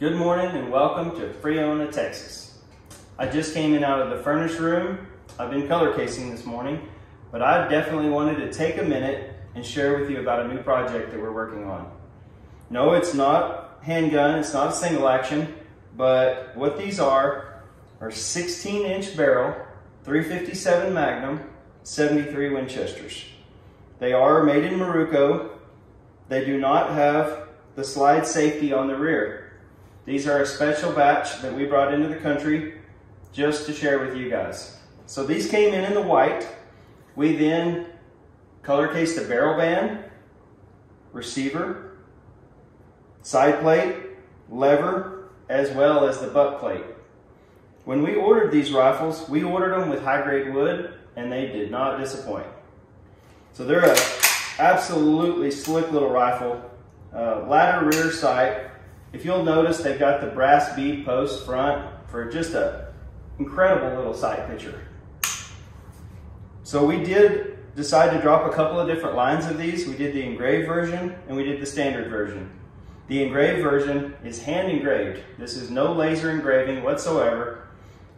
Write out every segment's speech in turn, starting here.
Good morning and welcome to Friona, Texas. I just came in out of the furnace room. I've been color casing this morning, but I definitely wanted to take a minute and share with you about a new project that we're working on. No, it's not handgun, it's not a single action, but what these are are 16 inch barrel, 357 Magnum, 73 Winchesters. They are made in Miroku. They do not have the slide safety on the rear. These are a special batch that we brought into the country just to share with you guys. So these came in in the white. We then color cased the barrel band, receiver, side plate, lever, as well as the butt plate. When we ordered these rifles, we ordered them with high grade wood and they did not disappoint. So they're a absolutely slick little rifle. Uh, ladder rear sight. If you'll notice, they've got the brass bead post front for just a incredible little sight picture. So we did decide to drop a couple of different lines of these. We did the engraved version and we did the standard version. The engraved version is hand engraved. This is no laser engraving whatsoever.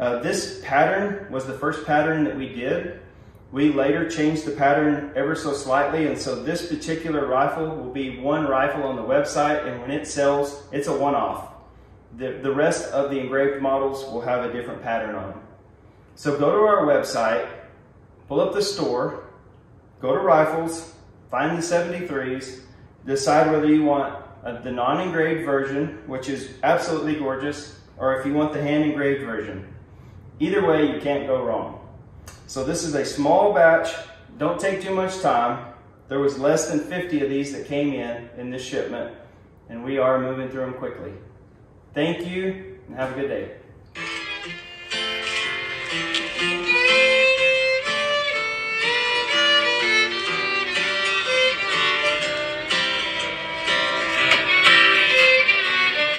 Uh, this pattern was the first pattern that we did. We later changed the pattern ever so slightly, and so this particular rifle will be one rifle on the website, and when it sells, it's a one-off. The, the rest of the engraved models will have a different pattern on them. So go to our website, pull up the store, go to rifles, find the 73s, decide whether you want the non-engraved version, which is absolutely gorgeous, or if you want the hand-engraved version. Either way, you can't go wrong. So this is a small batch. Don't take too much time. There was less than 50 of these that came in in this shipment, and we are moving through them quickly. Thank you, and have a good day.